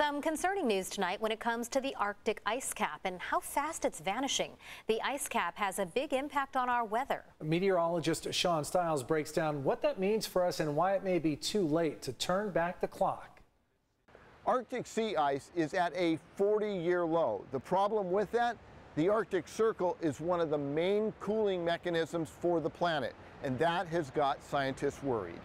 Some concerning news tonight when it comes to the Arctic ice cap and how fast it's vanishing. The ice cap has a big impact on our weather. Meteorologist Sean Stiles breaks down what that means for us and why it may be too late to turn back the clock. Arctic sea ice is at a 40-year low. The problem with that? The Arctic Circle is one of the main cooling mechanisms for the planet, and that has got scientists worried.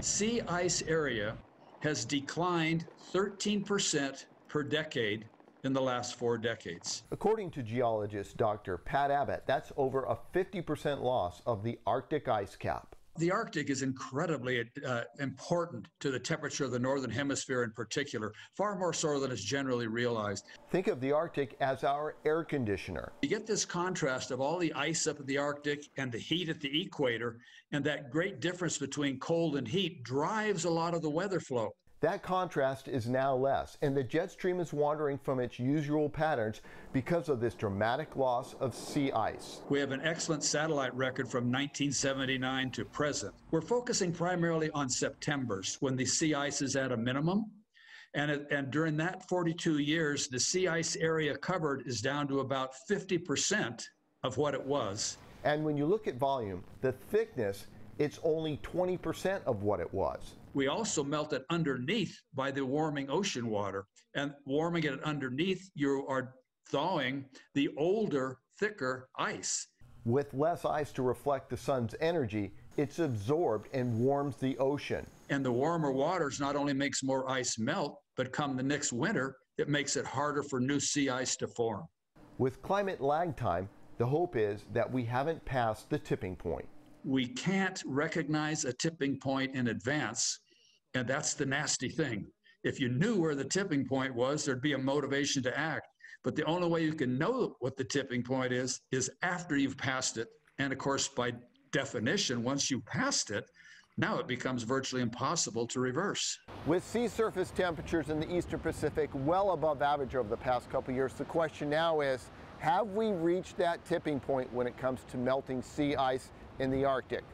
Sea ice area has declined 13% per decade in the last four decades. According to geologist Dr. Pat Abbott, that's over a 50% loss of the Arctic ice cap. The Arctic is incredibly uh, important to the temperature of the Northern Hemisphere in particular, far more so than is generally realized. Think of the Arctic as our air conditioner. You get this contrast of all the ice up at the Arctic and the heat at the equator, and that great difference between cold and heat drives a lot of the weather flow. That contrast is now less, and the jet stream is wandering from its usual patterns because of this dramatic loss of sea ice. We have an excellent satellite record from 1979 to present. We're focusing primarily on September's when the sea ice is at a minimum. And, it, and during that 42 years, the sea ice area covered is down to about 50% of what it was. And when you look at volume, the thickness, it's only 20% of what it was we also melt it underneath by the warming ocean water. And warming it underneath, you are thawing the older, thicker ice. With less ice to reflect the sun's energy, it's absorbed and warms the ocean. And the warmer waters not only makes more ice melt, but come the next winter, it makes it harder for new sea ice to form. With climate lag time, the hope is that we haven't passed the tipping point. We can't recognize a tipping point in advance, and that's the nasty thing. If you knew where the tipping point was, there'd be a motivation to act. But the only way you can know what the tipping point is, is after you've passed it. And of course, by definition, once you've passed it, now it becomes virtually impossible to reverse. With sea surface temperatures in the eastern Pacific well above average over the past couple years, the question now is, have we reached that tipping point when it comes to melting sea ice in the Arctic?